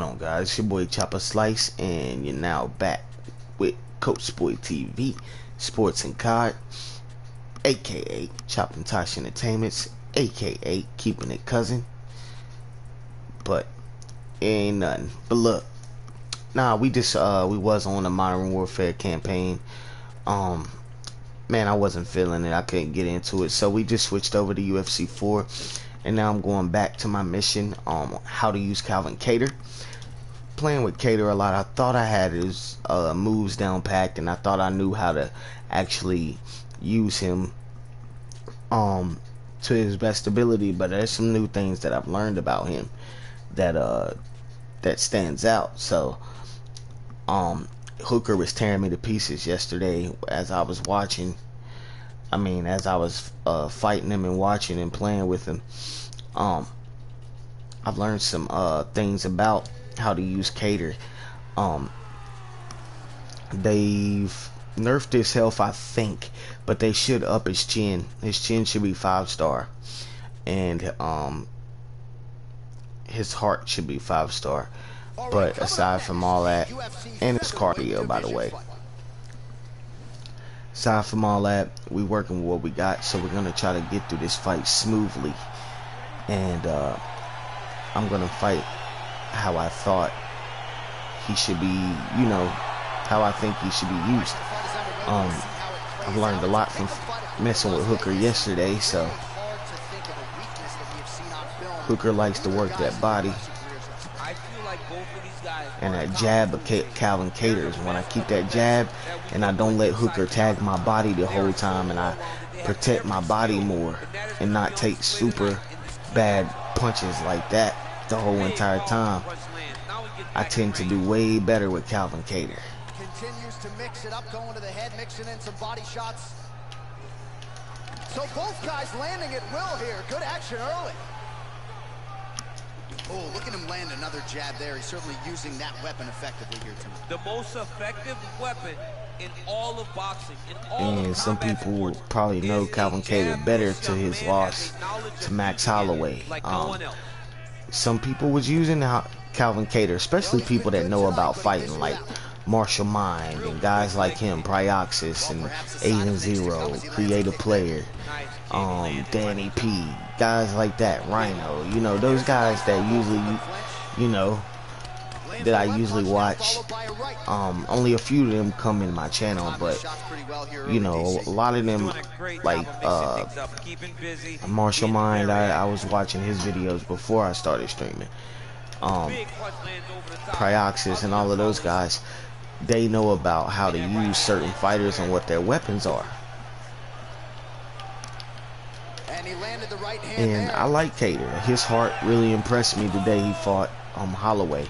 going on guys? It's your boy Chopper Slice and you're now back with Coast Boy TV Sports and Card aka Chopping Tosh Entertainments aka Keeping It Cousin. But ain't nothing. But look nah we just uh we was on the Modern Warfare campaign. Um man I wasn't feeling it. I couldn't get into it. So we just switched over to UFC 4 and now I'm going back to my mission um how to use Calvin Kattar playing with Kattar a lot. I thought I had his uh, moves down packed and I thought I knew how to actually use him um to his best ability but there's some new things that I've learned about him that uh that stands out. So um Hooker was tearing me to pieces yesterday as I was watching I mean, as I was uh, fighting him and watching and playing with him, um, I've learned some uh, things about how to use Kattar. Um, they've nerfed his health, I think, but they should up his chin. His chin should be five star, and um, his heart should be five star. But aside from all that, and his cardio, by the way aside from all that, we working with what we got, so we're gonna try to get through this fight smoothly. And uh, I'm gonna fight how I thought he should be, you know, how I think he should be used. Um, I've learned a lot from messing with Hooker yesterday, so Hooker likes to work that body and that jab of Calvin Kattar's. When I keep that jab and I don't let Hooker tag my body the whole time and I protect my body more and not take super bad punches like that the whole entire time, I tend to do way better with Calvin Kattar. Continues to mix it up, going to the head, mixing in some body shots. So both guys landing at will here. Good action early. Oh, look at him land another jab there. He's certainly using that weapon effectively here tonight. The most effective weapon in all of boxing. All and some people probably know Calvin Kattar better to his loss to Max Holloway. Um, some people was using Calvin Kattar, especially people that know about fighting, like Marshall Mind and guys like him, Prioxis and Agent Zero, Creative Player, um, Danny P, guys like that, Rhino, you know, those guys that usually, you know, that I usually watch. Um, only a few of them come in my channel, but you know, a lot of them, like uh, Marshall Mind, I, I was watching his videos before I started streaming. Um, Prioxis and all of those guys, they know about how to use certain fighters and what their weapons are. And I like Kattar. His heart really impressed me the day he fought um, Holloway.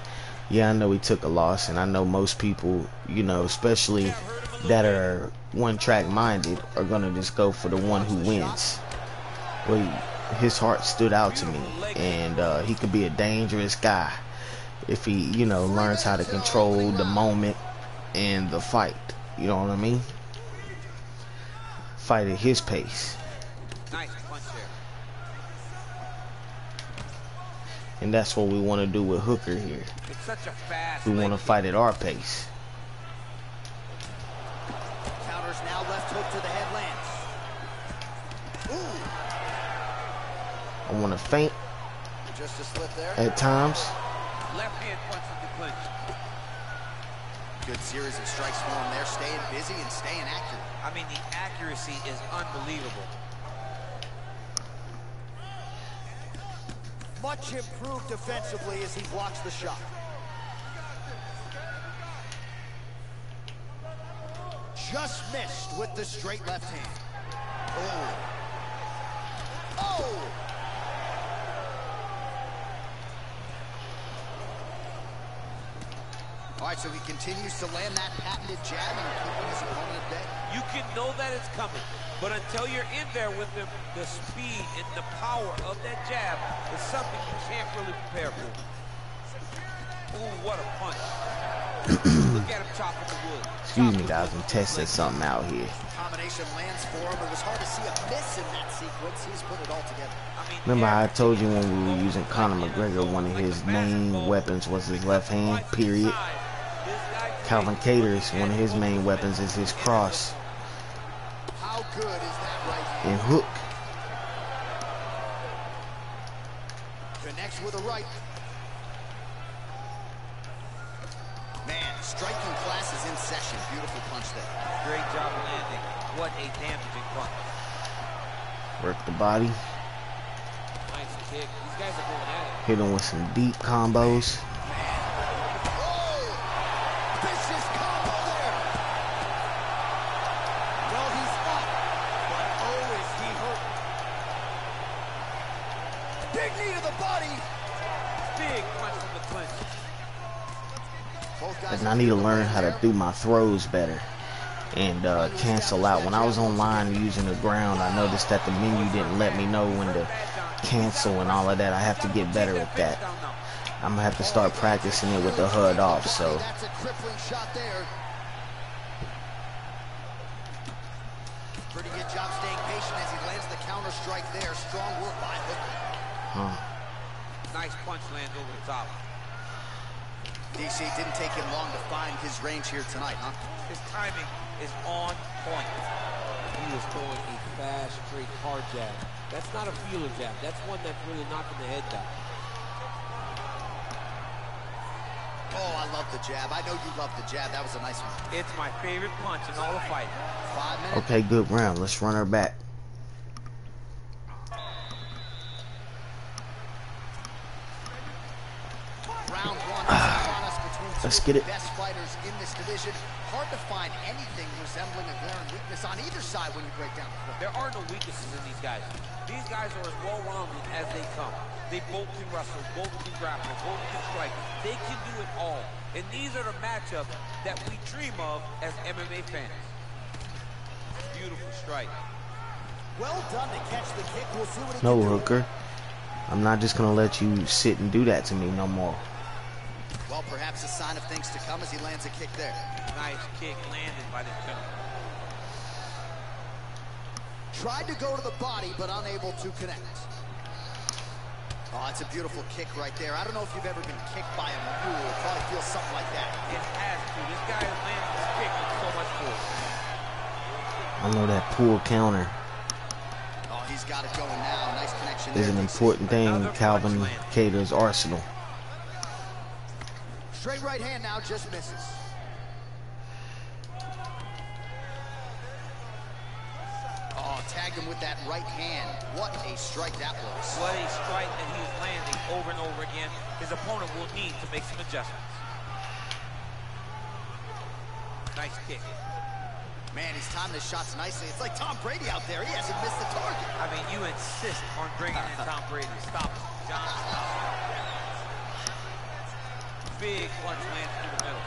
Yeah, I know he took a loss, and I know most people, you know, especially that are one-track minded, are gonna just go for the one who wins. But his heart stood out to me, and uh, he could be a dangerous guy if he, you know, learns how to control the moment and the fight. You know what I mean? Fight at his pace. And that's what we want to do with Hooker here. we want to fight at our pace. Counters now left hook to the head lands. I want to feint Just a slip there. at times. Left hand punches the clinch. Good series of strikes for him there, staying busy and staying accurate. I mean, the accuracy is unbelievable. Much improved defensively as he blocks the shot. Just missed with the straight left hand. Oh. Oh! All right, so he continues to land that patented jab and keeping his opponent at bay. You can know that it's coming, but until you're in there with him, the speed and the power of that jab is something you can't really prepare for. Ooh, what a punch. Look at him chopping the wood. Excuse me, guys. I'm testing something out here. Combination lands for him. It was hard to see a miss in that sequence. He's put it all together. I mean, Remember I told you when we were using Conor McGregor, one of his main weapons was his left hand, period. Calvin Kattar's, one of his main weapons is his cross How good is that right hand? and hook. Connects with a right. Man, striking class is in session. Beautiful punch there. Great job landing. What a damaging punch. Work the body. Nice kick. These guys are going at it. Hit him with some deep combos. Need to learn how to do my throws better and uh, cancel out. When I was online using the ground, I noticed that the menu didn't let me know when to cancel and all of that. I have to get better at that. I'm gonna have to start practicing it with the HUD off. So That's a crippling shot there. Pretty good job staying patient as he lands the counter strike there. Strong work by Hooker. uh, Nice punch lands over the top. DC didn't take him long to find his range here tonight, huh? His timing is on point. He was throwing a fast, straight, hard jab. That's not a feeler jab. That's one that's really knocking the head down. Oh, I love the jab. I know you love the jab. That was a nice one. It's my favorite punch in all the fighting. Five minutes. okay, good round. Let's run her back. Round one is upon us between two Let's of get the it. best fighters in this division. Hard to find anything resembling a glaring weakness on either side when you break down the film. There are no weaknesses in these guys. These guys are as well-rounded as they come. They both can wrestle, both can grapple, both can strike. They can do it all. And these are the matchups that we dream of as MMA fans. Beautiful strike. Well done to catch the kick. We'll see what he No can do. hooker. I'm not just gonna let you sit and do that to me no more. Well, perhaps a sign of things to come as he lands a kick there. Nice kick landed by the gentleman. Tried to go to the body, but unable to connect. Oh, that's a beautiful kick right there. I don't know if you've ever been kicked by a mule. It probably feels something like that. It has to. This guy is landing this kick with so much force. I know that pull counter Oh, he's got it going now. Nice connection is an important thing in Calvin punch. Kattar's arsenal. Straight right hand now, just misses. Oh, tagged him with that right hand. What a strike that was. What a strike that he is landing over and over again. His opponent will need to make some adjustments. Nice kick. Man, he's timing his shots nicely. It's like Tom Brady out there. He hasn't missed the target. I mean, you insist on bringing in Tom Brady. Stop it. John, stop it. Big punch lands through the middle.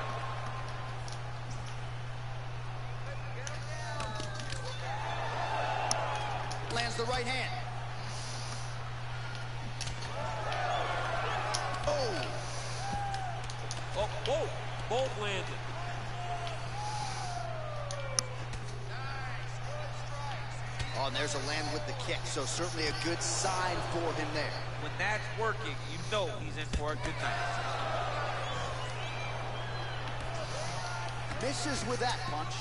Lands the right hand. Oh, Oh, whoa. Both landed. Oh, and there's a land with the kick, so certainly a good sign for him there. When that's working, you know he's in for a good night. Misses with that punch.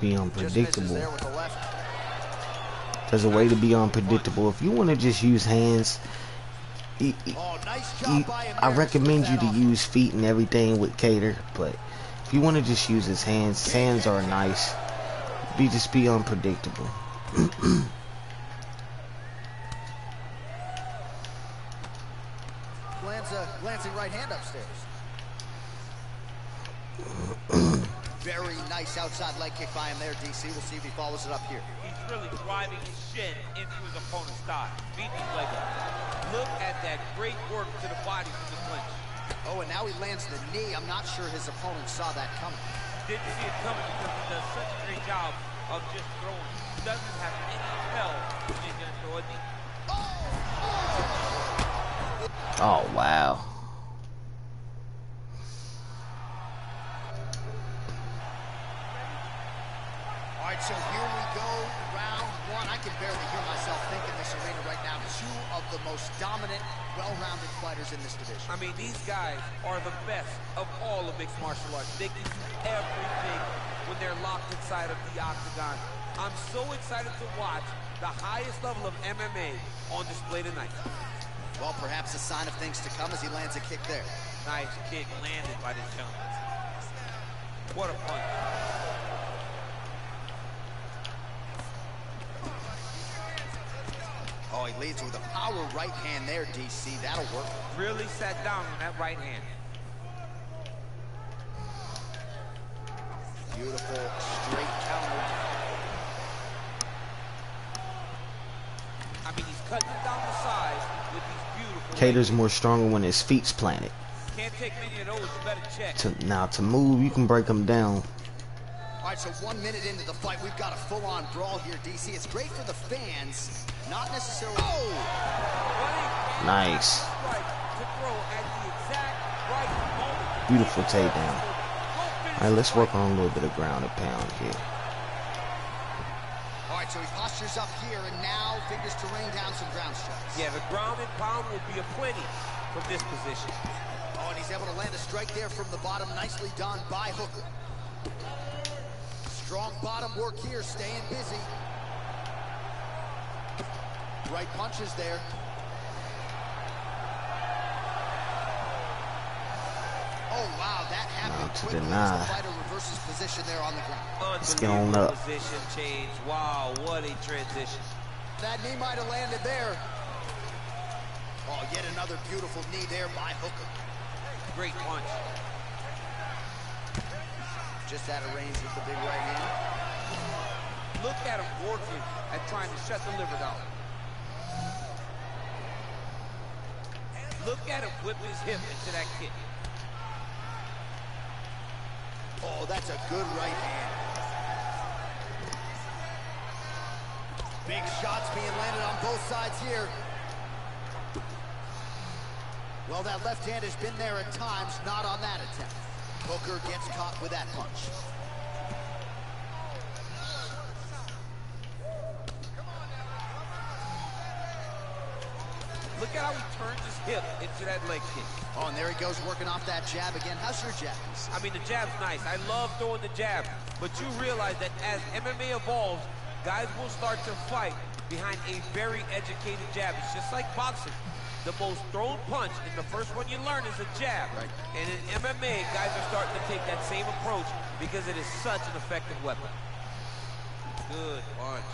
Be unpredictable. there with the left. There's a way to be unpredictable. If you want to just use hands, Oh, you- him. I recommend you to use feet and everything with Kattar, but if you want to just use his hands, hands are nice. Be just be unpredictable. Lands a glancing right hand upstairs. Very nice outside leg kick by him there, DC. We'll see if he follows it up here. He's really driving his shin into his opponent's thigh. Beat his leg up. Look at that great work to the body from the clinch. Oh, and now he lands the knee. I'm not sure his opponent saw that coming. Didn't see it coming because he does such a great job of just throwing. He doesn't have any tell when he's going to throw a knee. Oh, wow. Fighters in this division. I mean, these guys are the best of all of mixed martial arts. They can do everything when they're locked inside of the octagon. I'm so excited to watch the highest level of MMA on display tonight. Well, perhaps a sign of things to come as he lands a kick there. Nice kick landed by this gentleman. What a punch. Leads with a power right hand there, DC. That'll work. Really sat down on that right hand. Beautiful straight counter. I mean, he's cutting down the sides with these beautiful... Kattar's more stronger when his feet's planted. Can't take many of those. You better check. To, now, to move, you can break them down. All right, so one minute into the fight, we've got a full-on brawl here, DC. It's great for the fans, not necessarily... Oh! Nice. Right to throw at the exact right moment. Beautiful takedown. All right, let's work on a little bit of ground and pound here. All right, so he postures up here and now figures to rain down some ground strikes. Yeah, the ground and pound will be a plenty from this position. Oh, and he's able to land a strike there from the bottom. Nicely done by Hooker. Strong bottom work here, staying busy. Right punches there. Oh, wow, that happened Now to quickly as deny. the fighter reverses position there on the ground. Let's get on up. Position change. Wow, what a transition. That knee might have landed there. Oh, yet another beautiful knee there by Hooker. Great punch. Just out of range with the big right hand. Look at him working at trying to shut the liver down. Look at him whip his hip into that kick. Oh, that's a good right hand. Big shots being landed on both sides here. Well, that left hand has been there at times, not on that attempt. Hooker gets caught with that punch. Look at how he turns his hip into that leg kick. Oh, and there he goes working off that jab again. How's your jab? I mean, the jab's nice. I love throwing the jab. But you realize that as MMA evolves, guys will start to fight behind a very educated jab. It's just like boxing. The most thrown punch, and the first one you learn is a jab. Right. And in MMA, guys are starting to take that same approach because it is such an effective weapon. Good punch.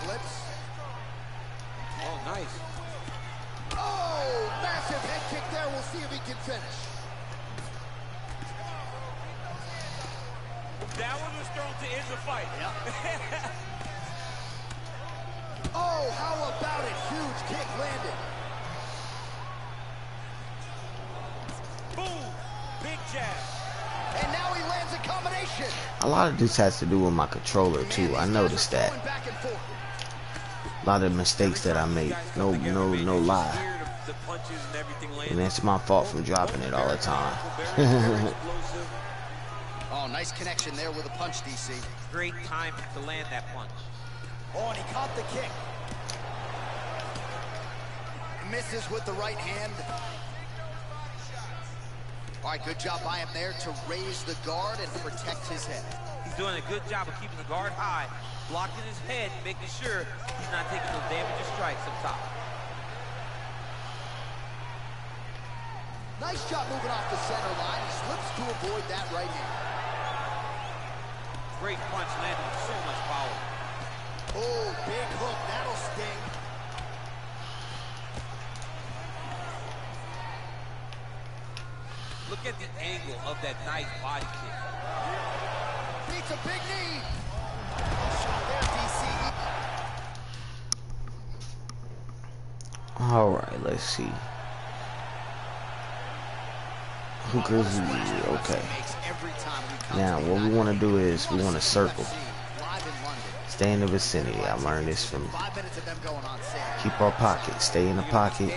Slips. Oh, nice. Oh, massive head kick there. We'll see if he can finish. That one was thrown to end the fight. Yep. oh, how about it? Huge kick landed. Boom! Big jab. And now he lands a combination. A lot of this has to do with my controller Man, too. these I guys noticed are that. Lot of mistakes that I made. No, no, no lie. And everything And landing. it's my fault from dropping it all the time. Oh, nice connection there with a punch, DC. Great time to land that punch. Oh, and he caught the kick. Misses with the right hand. All right, good job by him there to raise the guard and protect his head. He's doing a good job of keeping the guard high, blocking his head, making sure he's not taking those damaging strikes up top. Nice job moving off the center line. He slips to avoid that right hand. Great punch landed with so much power. Oh, big hook. That'll sting. Look at the angle of that nice body kick. Beats a big knee. Shot there, DC. All right, let's see. Hooker's okay. Makes every time we come Now, what we want to do is we want to circle. UFC, live in London. Stay in the vicinity. I learned this from Five minutes of them going on sale. keep our pocket. Stay in the pocket.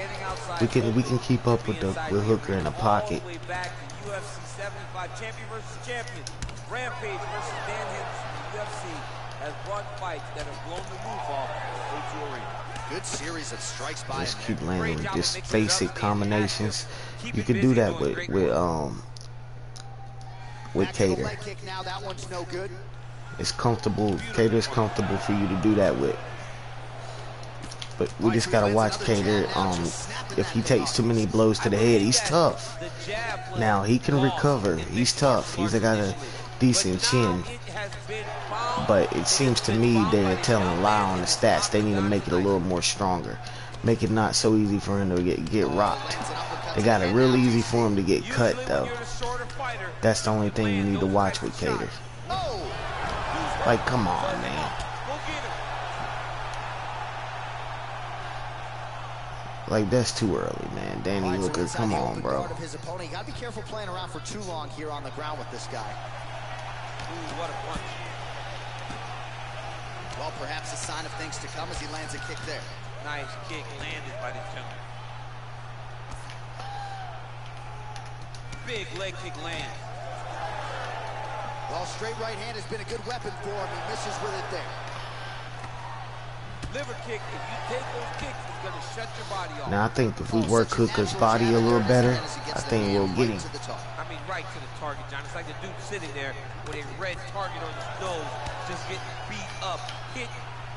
Standing outside We can we can keep up with the with Hooker in the pocket. the way back to UFC 75 champion versus champion. Rampage versus Dan Henderson. The UFC has brought fights that have blown the roof off O2 Arena. Good series of strikes by Just keep landing with just basic combinations. You can do that with with um with Back Kattar. leg kick now. That one's no good. It's comfortable. Kattar is comfortable for you to do that with. But we just gotta watch Kattar. Um, if he takes too many blows to the head, he's tough. Now he can recover. He's tough. He's got a decent chin. But it seems to me they're telling a lie on the stats. They need to make it a little more stronger. Make it not so easy for him to get get rocked. They got it real easy for him to get cut though. That's the only thing you need to watch with Kattar. Like, come on, man. Go get him. Like that's too early, man. Danny All right, so Hooker, come on, bro. of his opponent. You gotta be careful playing around for too long here on the ground with this guy. Ooh, what a punch. Well, perhaps a sign of things to come as he lands a kick there. Nice kick landed by the gentleman. Big leg kick land. Well, straight right hand has been a good weapon for him. He misses with it there. Liver kick, if you take those kicks, it's going to shut your body off. Now I think if we work Hooker's body a little better, as he gets I think we'll get him. to the target. I mean, right to the target, John. It's like the dude sitting there with a red target on his nose, just getting beat up. Hit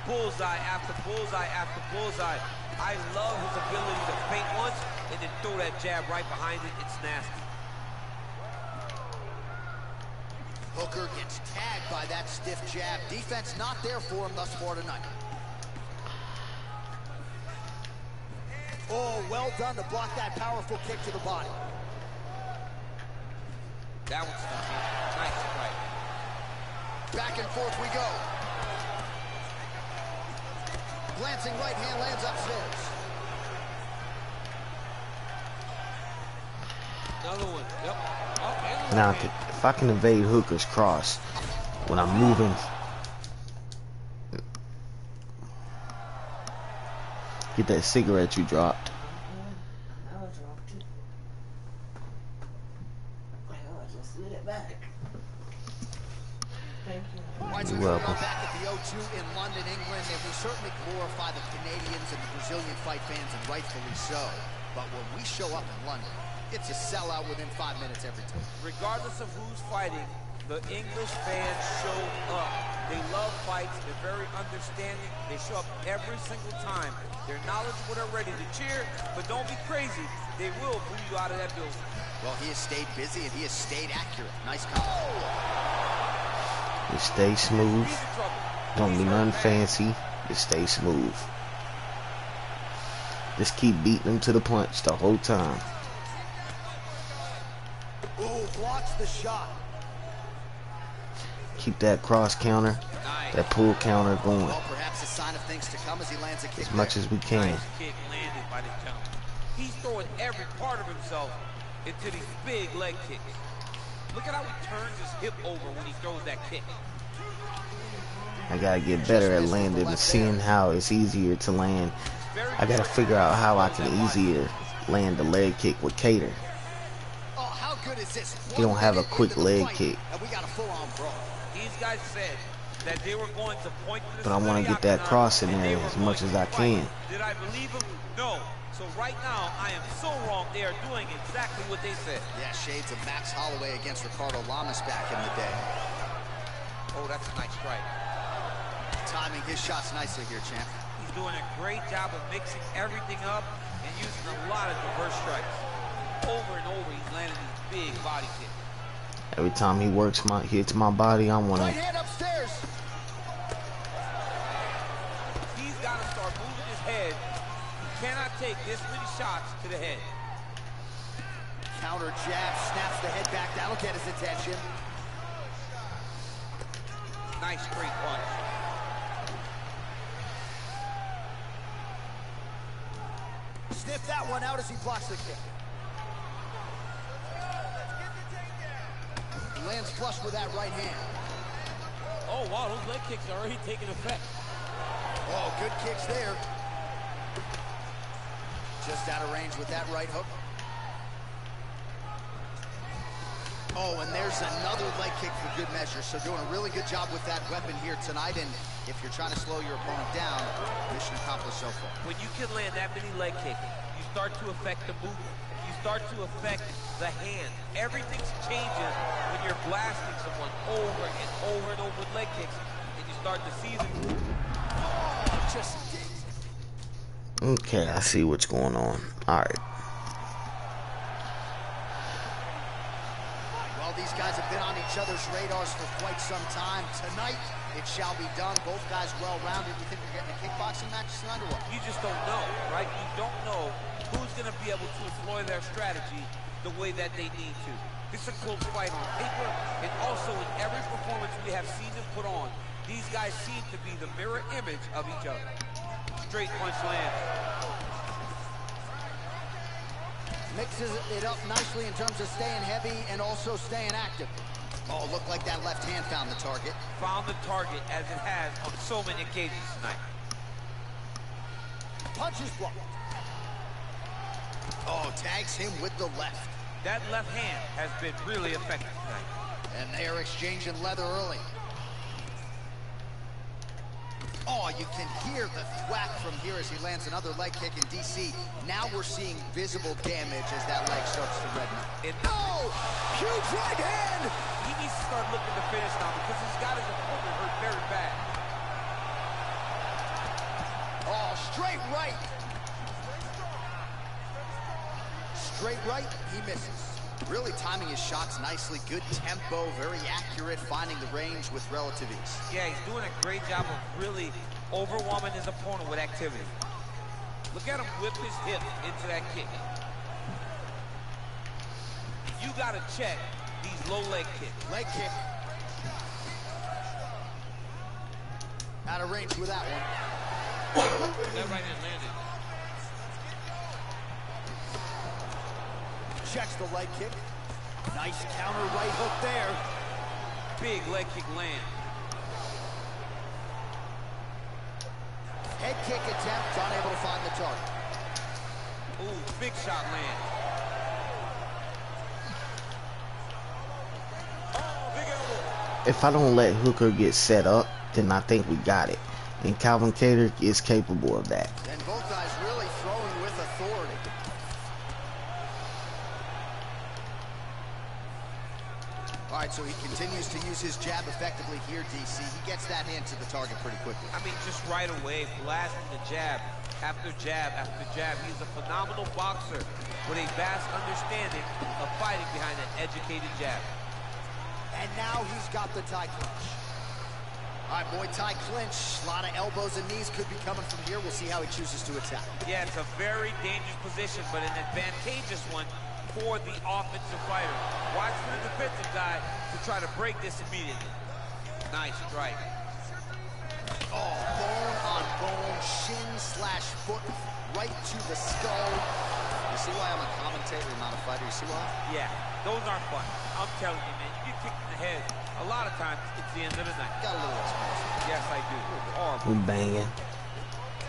bullseye after bullseye after bullseye. I love his ability to feint once and then throw that jab right behind it. It's nasty. Hooker gets tagged by that stiff jab. Defense not there for him thus far tonight. Oh, well done to block that powerful kick to the body. That one's stuck in. Nice strike. Back and forth we go. Glancing right hand lands upstairs. Another one. Yep. Oh, Now, right hand. if I can evade Hooker's cross when I'm moving, get that cigarette you dropped. I dropped it. Well, I just slid it back. Thank you. All right, so You're we are welcome. back at the O2 in London, England, and we certainly glorify the Canadians and the Brazilian fight fans, and rightfully so. But when we show up in London, it's a sellout within five minutes every time. regardless of who's fighting, the English fans show up. They love fights. They're very understanding. They show up every single time. They're knowledgeable. They're ready to cheer, but don't be crazy. They will boo you out of that building. Well, he has stayed busy and he has stayed accurate. Nice combo. You stay smooth. He's in trouble. Don't be He's nothing fancy. Just stay smooth. Just keep beating him to the punch the whole time. Ooh, blocks the shot. Keep that cross counter, that pull counter going Well, perhaps a sign of things to come as he lands a kick as much as we can. Nice kick landed by the gentleman. He's throwing every part of himself into these big leg kicks. Look at how he turns his hip over when he throws that kick. I gotta get better at landing and seeing how it's easier to land. I gotta figure out how I can easier land the leg kick with Kattar. Oh, how good is this? He don't have a quick leg kick. And we got a full-on brawl. These guys said that they were going to point to the But I wanna get that cross in there as much as I can. Did I believe them? No. So right now, I am so wrong. They are doing exactly what they said. Yeah, shades of Max Holloway against Ricardo Lamas back in the day. Oh, that's a nice strike. Timing his shots nicely here, champ. He's doing a great job of mixing everything up and using a lot of diverse strikes. Over and over, he's landing these big body kicks. Every time he works my hits my body, I Right wanna hand upstairs. He's got to start moving his head. He cannot take this many shots to the head. Counter jab, snaps the head back. That'll get his attention. Nice straight punch. Sniff that one out as he blocks the kick. Lands flush with that right hand. Oh, wow, those leg kicks are already taking effect. Oh, good kicks there. Just out of range with that right hook. Oh, and there's another leg kick for good measure. So doing a really good job with that weapon here tonight. And if you're trying to slow your opponent down, mission accomplished so far. When you can land that many leg kicks, you start to affect the movement. You start to affect the hand. Everything changes when you're blasting someone over and over and over with leg kicks, and you start to season. Oh, just Okay, I see what's going on. All right. Well, these guys have been on each other's radars for quite some time. Tonight, it shall be done. Both guys well-rounded. You think we're getting a kickboxing match tonight or what? You just don't know, right? You don't know who's going to be able to employ their strategy the way that they need to. This is a close fight on paper, and also in every performance we have seen them put on, these guys seem to be the mirror image of each other. Straight punch lands. Mixes it up nicely in terms of staying heavy and also staying active. Oh, looked like that left hand found the target. Found the target as it has on so many occasions tonight. Punches blocked. Oh, tags him with the left. That left hand has been really effective tonight. And they are exchanging leather early. Oh, you can hear the thwack from here as he lands another leg kick in DC. Now we're seeing visible damage as that leg starts to redden. It, Oh, huge right hand! he needs to start looking to finish now because he's got his opponent hurt very bad. Oh, straight right. Straight right, he misses. Really timing his shots nicely. Good tempo, very accurate, finding the range with relative ease. Yeah, he's doing a great job of really overwhelming his opponent with activity. Look at him whip his hip into that kick. You gotta check these low leg kicks. Leg kick. Out of range with that one. That right hand Checks the leg kick. Nice counter right hook there. Big leg kick land. Head kick attempt, unable to find the target. Ooh, big shot land. Oh, big elbow. If I don't let Hooker get set up, then I think we got it. And Calvin Kattar is capable of that. Right, so he continues to use his jab effectively here, DC. He gets that hand to the target pretty quickly. I mean, just right away, blasting the jab after jab after jab. He's a phenomenal boxer with a vast understanding of fighting behind an educated jab. And now he's got the Thai clinch. All right, Muay Thai clinch. A lot of elbows and knees could be coming from here. We'll see how he chooses to attack. Yeah, it's a very dangerous position, but an advantageous one for the offensive fighter. Watch for the defensive guy to try to break this immediately. Nice strike. Oh, bone on bone, shin slash foot, right to the skull. You see why I'm a commentator and not a fighter? You see why? Yeah, those aren't fun. I'm telling you, man, you get kicked in the head, a lot of times it's the end of the night. Got a little experience. Yes, I do. Horrible. We banging.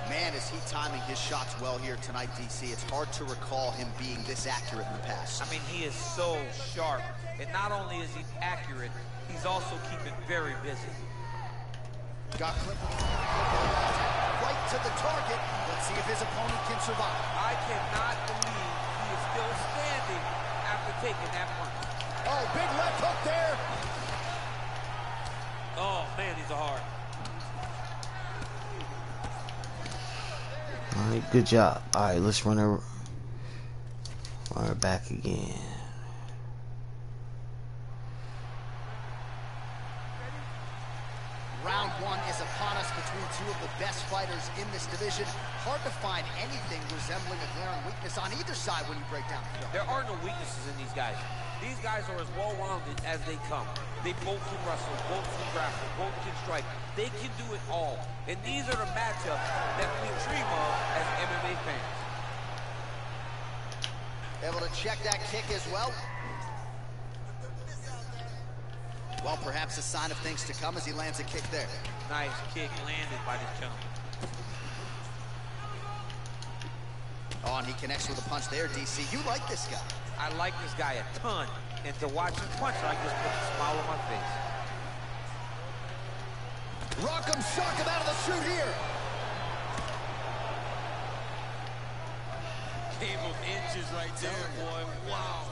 Man, is he timing his shots well here tonight, DC. It's hard to recall him being this accurate in the past. I mean, he is so sharp. And not only is he accurate, he's also keeping very busy. Got clip right to the target. Let's see if his opponent can survive. I cannot believe he is still standing after taking that punch. Oh, big left hook there. Oh, man, he's a hard. All right, good job. All right, let's run her, run back again. Round one is upon us between two of the best fighters in this division. Hard to find anything resembling a glaring weakness on either side when you break down the film. There are no weaknesses in these guys. These guys are as well-rounded as they come. They both can wrestle, both can grapple, both can strike. They can do it all. And these are the matchups that we dream of as MMA fans. Able to check that kick as well. Well, perhaps a sign of things to come as he lands a kick there. Nice kick landed by this gentleman. Oh, and he connects with a punch there, DC. You like this guy. I like this guy a ton. And to watch him punch like just put a smile on my face. Rock him, shock him out of the chute here. Game of inches right there, boy. Wow.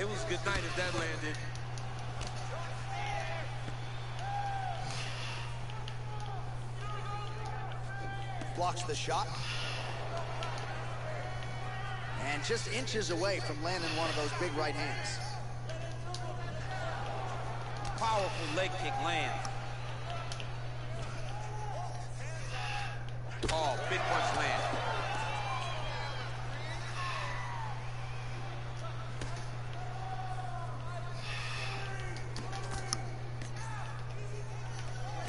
It was a good night if that landed. Blocks the shot. And just inches away from landing one of those big right hands. Powerful leg kick lands. Oh, big punch land.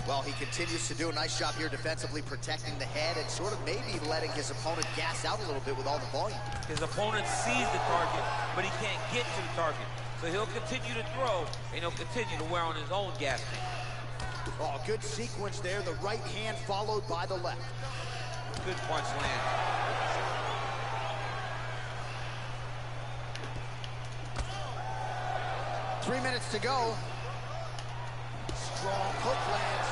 Well, he continues to do a nice job here defensively protecting the head and sort of maybe letting his opponent gas out a little bit with all the volume. His opponent sees the target, but he can't get to the target. So he'll continue to throw, and he'll continue to wear on his own gas tank. Oh, good sequence there. The right hand followed by the left. Good punch land. Three minutes to go. Strong hook lands.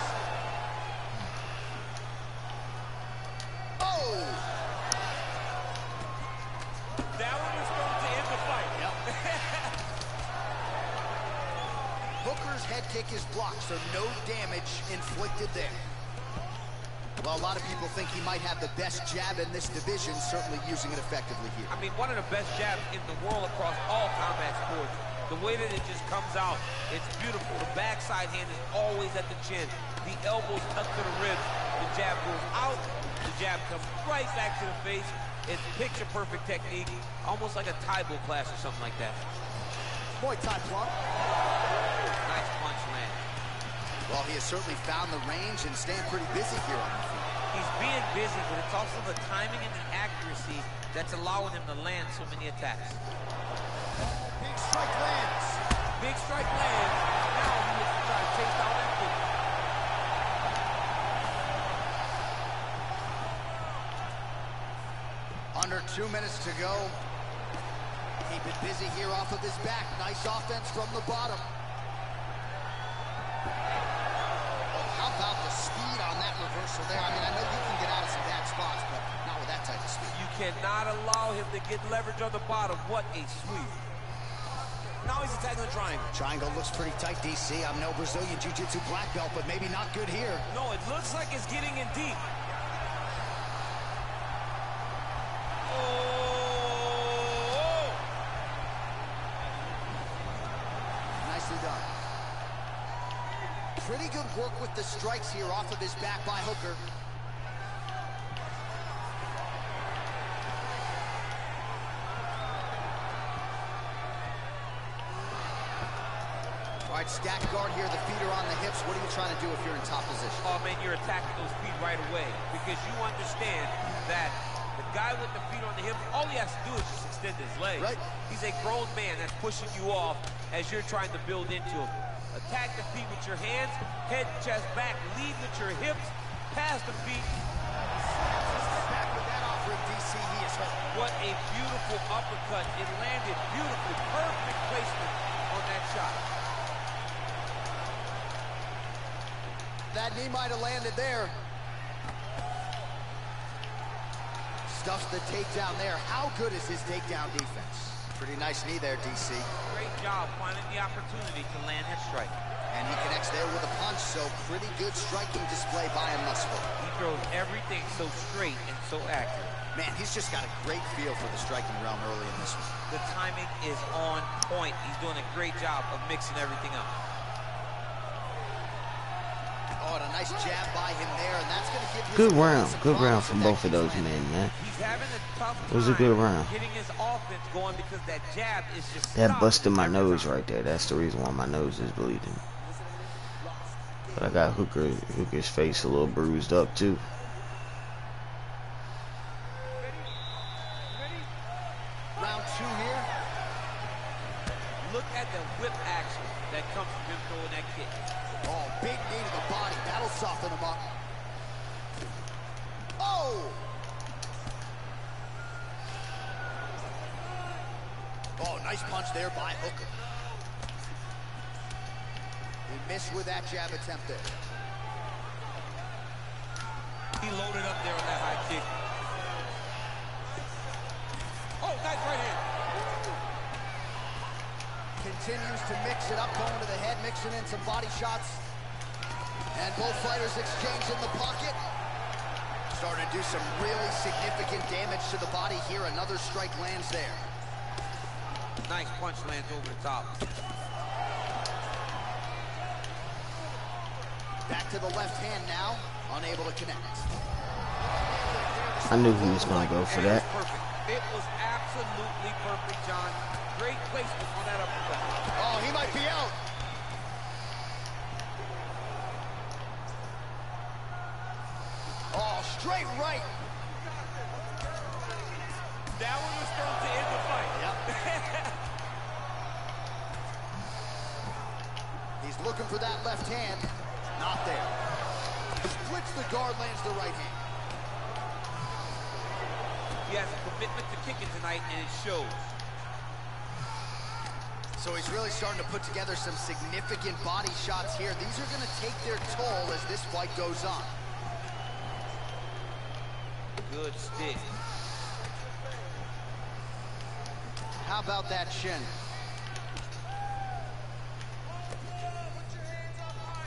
Kick is blocked, so no damage inflicted there. Well, a lot of people think he might have the best jab in this division, certainly using it effectively here. I mean, one of the best jabs in the world across all combat sports. The way that it just comes out, it's beautiful. The backside hand is always at the chin. The elbows tucked to the ribs. The jab goes out. The jab comes right back to the face. It's picture-perfect technique, almost like a Tae Bo class or something like that. Muay Thai plum. Nice. Well, he has certainly found the range and staying pretty busy here on the feet. He's being busy, but it's also the timing and the accuracy that's allowing him to land so many attacks. Big strike lands. Big strike lands. Now he looks to try uh, to chase down that kick. Under two minutes to go. Keep it busy here off of his back. Nice offense from the bottom. That reversal there? I mean, I know you can get out of some bad spots, but not with that type of speed. You cannot allow him to get leverage on the bottom. What a sweep. Now he's attacking the triangle. Triangle looks pretty tight, DC. I'm no Brazilian Jiu-Jitsu black belt, but maybe not good here. No, it looks like it's getting in deep. Oh! Nicely done. Pretty good work with the strikes here off of his back by Hooker. All right, stack guard here. The feet are on the hips. What are you trying to do if you're in top position? Oh, man, you're attacking those feet right away because you understand that the guy with the feet on the hips, all he has to do is just extend his legs. Right. He's a grown man that's pushing you off as you're trying to build into him. Attack the feet with your hands, head, chest, back, lead with your hips, pass the feet. Back with that offering, DC. He is hurt. What a beautiful uppercut. It landed beautifully. Perfect placement on that shot. That knee might have landed there. Stuffs the takedown there. How good is his takedown defense? Pretty nice knee there, DC. Great job finding the opportunity to land that strike. And he connects there with a punch, so pretty good striking display by thus far. He throws everything so straight and so accurate. Man, he's just got a great feel for the striking realm early in this one. The timing is on point. He's doing a great job of mixing everything up. Nice jab by him there, and that's going to give Good round. Good round problems from both of those men, man. He's having a tough time It was a good round. getting his offense going because that jab is just That busted my nose right there. That's the reason why my nose is bleeding. But I got Hooker Hooker's face a little bruised up too. For that. Significant body shots here. These are going to take their toll as this fight goes on. Good stick. How about that shin?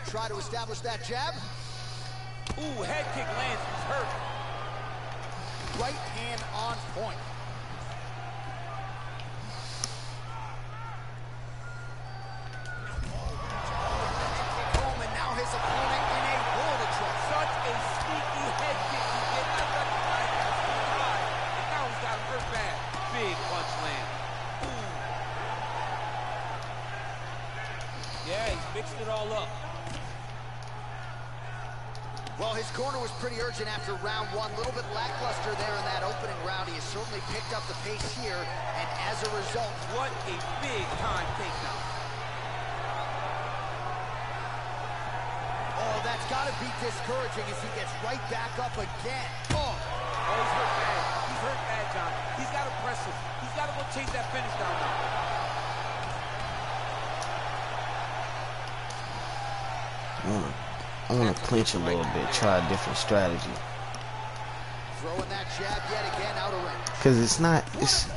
Try to establish that jab. Ooh, head kick lands. He's hurt. Right hand on point. Pretty urgent after round one. A little bit lackluster there in that opening round. He has certainly picked up the pace here, and as a result, What a big time takedown. oh, that's got to be discouraging as he gets right back up again. Oh, Oh, he's hurt bad. He's hurt bad, John. He's got to press him. He's got to go chase that finish down now. I I wanna clinch a little bit, try a different strategy. throwing that jab yet again out of range. Cause it's not, it's,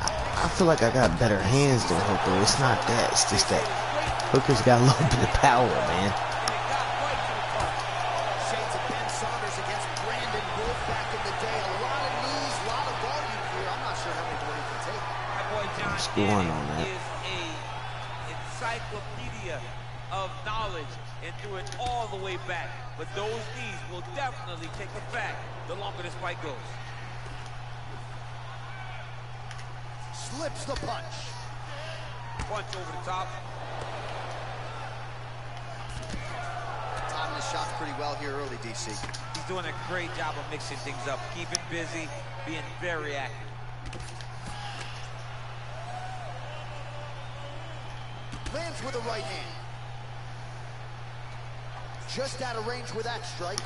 I, feel like I got better hands than Hooker. It's not that, it's just that Hooker's got a little bit of power, man. And it got DC. He's doing a great job of mixing things up, keeping busy, being very active. Lands with a right hand. Just out of range with that strike.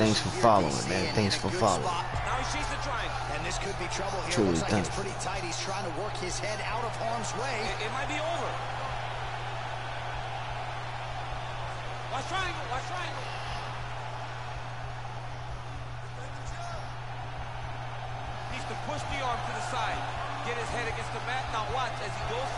Thanks for following, man. Thanks for following. Now he's chasing the triangle. And this could be trouble here. Truly, Looks like it's thanks. pretty tight. He's trying to work his head out of harm's way. It, it might be over. Watch triangle, watch triangle. Needs to push the arm to the side. Get his head against the mat. Now watch as he goes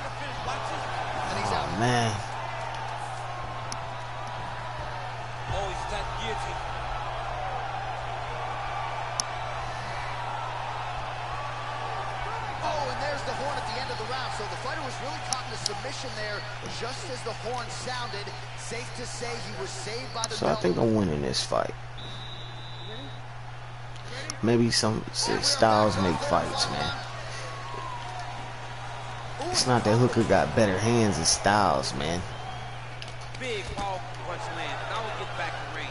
really caught in a submission there just as the horn sounded. Safe to say he was saved by the So I think I'm winning this fight. Maybe some styles make fights, man. It's not that Hooker got better hands than Styles, man. Big powerful punch land. Now we get back to range.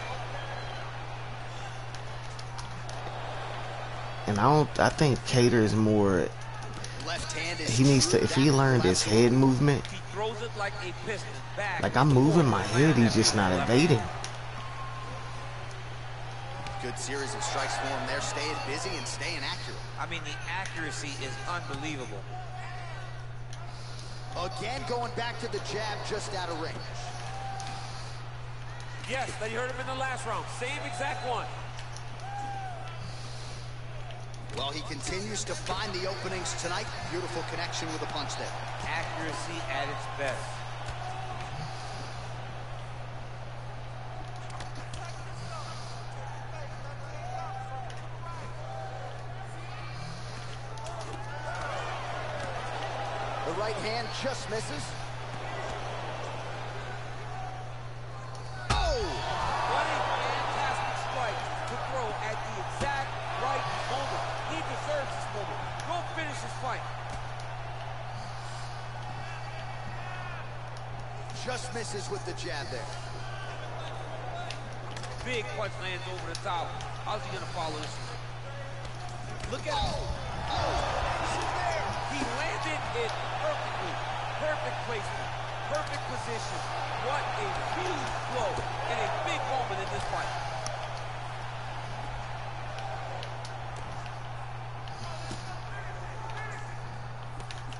And I don't. I think Kattar is more. Left hand is He needs to. If he learned left his head movement, He throws it like a piston like I'm moving my head, he's just not evading. Good series of strikes for him there, staying busy and staying accurate. I mean, the accuracy is unbelievable. Again, going back to the jab just out of range. Yes, that you heard him in the last round. Same exact one. Well, he continues to find the openings tonight. Beautiful connection with a punch there. Accuracy at its best. The right hand just misses. Misses with the jab there. Big punch lands over the top. How's he gonna follow this one? Look at oh, oh, him. He landed it perfectly. Perfect placement. Perfect position. What a huge blow and a big moment in this fight.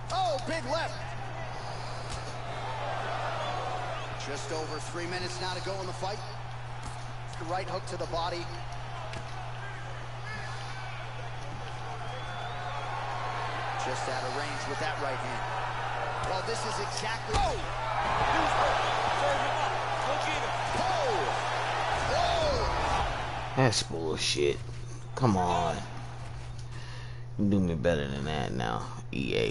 Oh, big left. Just over three minutes now to go in the fight. Right hook to the body. Just out of range with that right hand. Well, this is exactly... Oh! Huge hook. Serve him up. Go get him. Oh! Oh! That's bullshit. Come on. You do me better than that now, EA.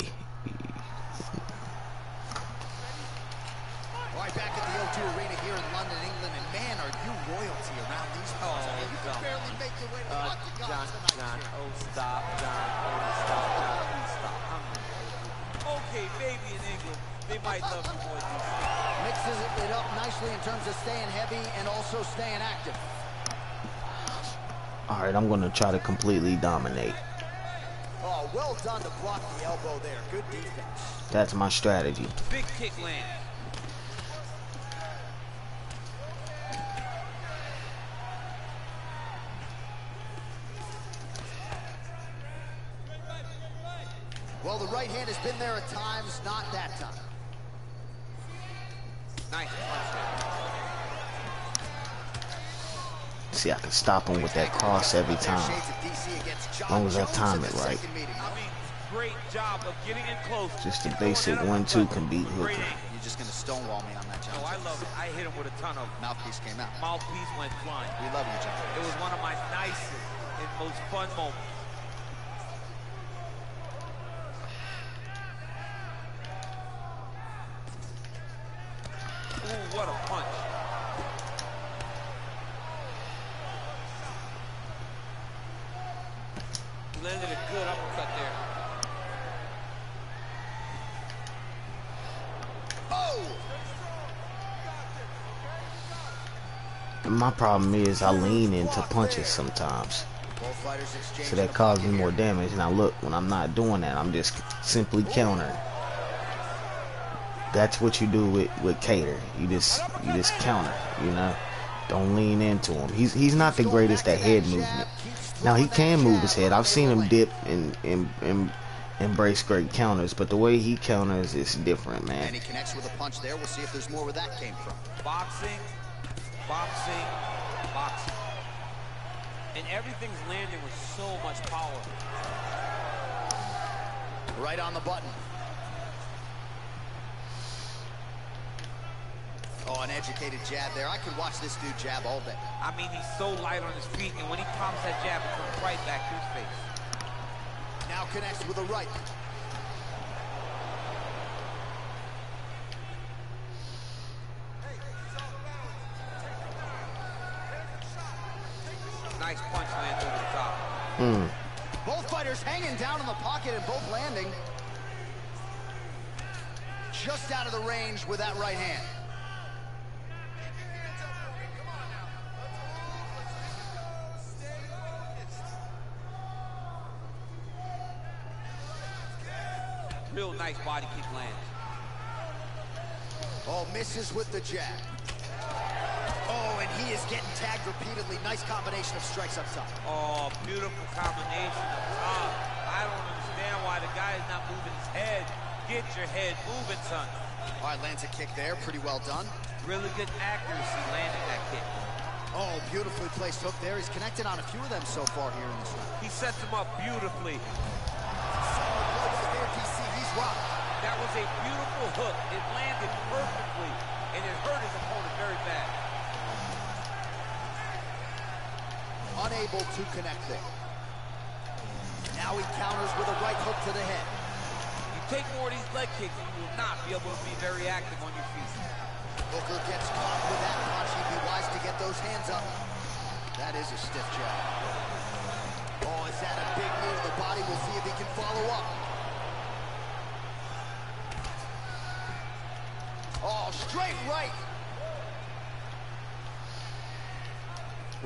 Stop, John, oh stop, John, please stop. I'm okay, maybe in England, they might love you more than you. Mixes it up nicely in terms of staying heavy and also staying active. Alright, I'm gonna try to completely dominate. Oh, well done to block the elbow there. Good defense. That's my strategy. Big kick land. Been there at times, not that time. Nice. See, I can stop him with that cross every time. Shades of DC against John long as I Jones time it right. second meeting. I mean, great job of getting in close. Just the basic one-two can beat Great Hooker. You're just going to stonewall me on that, John. Oh, I love it. I hit him with a ton of Mouthpiece came out. mouthpiece went flying. We love you, John. It was one of my nicest and most fun moments. Ooh, what a punch. He landed a good uppercut there. Oh! My problem is I lean into punches sometimes. So that causes me more damage. Now look, when I'm not doing that, I'm just simply countering. That's what you do with, with Kattar. You just you just counter, you know. Don't lean into him. He's he's not the greatest at head movement. Now he can move his head. I've seen him dip and and, and embrace great counters, but the way he counters is different, man. And he connects with a punch there. We'll see if there's more where that came from. Boxing, boxing, boxing. And everything's landing with so much power. Right on the button. Oh, an educated jab there. I could watch this dude jab all day. I mean, he's so light on his feet, and when he pops that jab, it comes right back to his face. Now connects with a right. Down in the pocket and both landing. Just out of the range with that right hand. Real nice body kick lands. Oh, misses with the jab. Oh, and he is getting tagged repeatedly. Nice combination of strikes up top. Oh, beautiful combination up top. Guy is not moving his head. Get your head moving, son. All right, lands a kick there. Pretty well done. Really good accuracy landing that kick. Oh, beautifully placed hook there. He's connected on a few of them so far here in this round. He sets him up beautifully. There, DC, he's rocked. That was a beautiful hook. It landed perfectly, and it hurt his opponent very bad. Unable to connect there. Now he counters with a right hook to the head. You take more of these leg kicks, and you will not be able to be very active on your feet. Hooker gets caught with that punch. He'd be wise to get those hands up. That is a stiff jab. Oh, is that a big to the body? We'll see if he can follow up. Oh, straight right.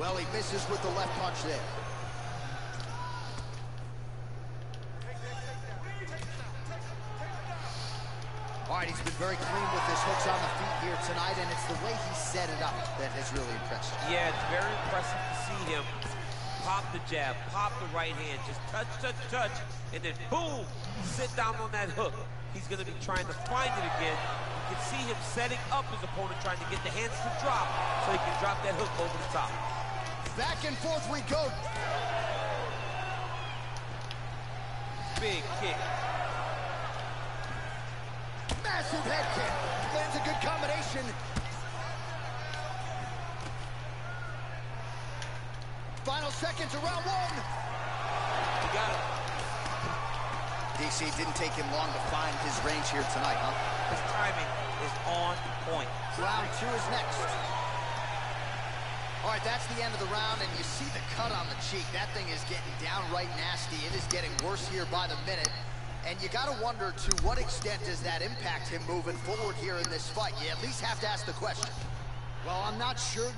Well, he misses with the left punch there. Very clean with his hooks on the feet here tonight, and it's the way he set it up that has really impressed me. Yeah, it's very impressive to see him pop the jab, pop the right hand, just touch, touch, touch, and then boom, sit down on that hook. He's going to be trying to find it again. You can see him setting up his opponent, trying to get the hands to drop so he can drop that hook over the top. Back and forth we go. Big kick. Massive head kick. Lands a good combination. Final seconds of round one. You got it. DC didn't take him long to find his range here tonight, huh? His timing is on point. Round two is next. All right, that's the end of the round, and you see the cut on the cheek. That thing is getting downright nasty. It is getting worse here by the minute. And you got to wonder to what extent does that impact him moving forward here in this fight? You at least have to ask the question. Well, I'm not sure.